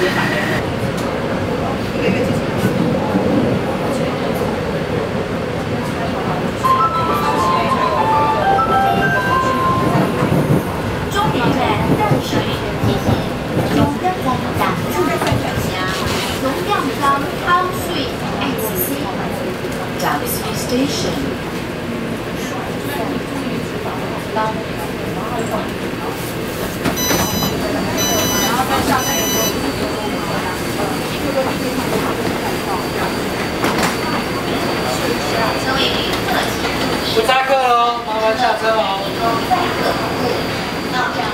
中南站站室进行中等风大、中等风强、容量高、水安全性差的 station。不扎客喽，麻烦下车哦。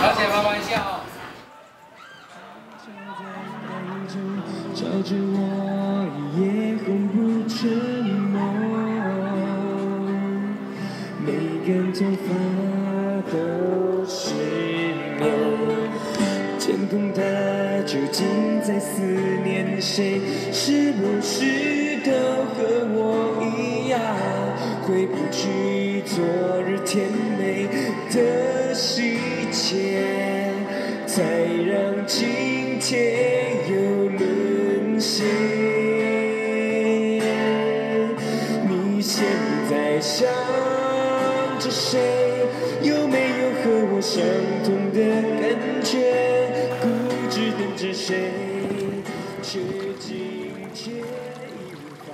而且麻烦一下哦。照着我也红不成梦，每根头发都失眠。天空它究竟在思念谁？是不是都和我一样，回不去昨日甜美的细节，才让今天又沦陷。你现在想着谁？有没有和我相同的感？谁，却今天无法。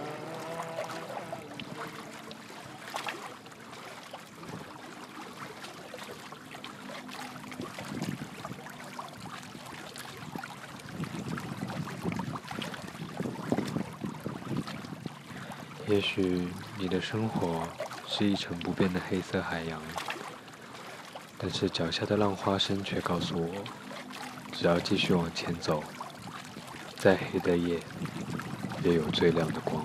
也许你的生活是一成不变的黑色海洋，但是脚下的浪花声却告诉我，只要继续往前走，再黑的夜也有最亮的光。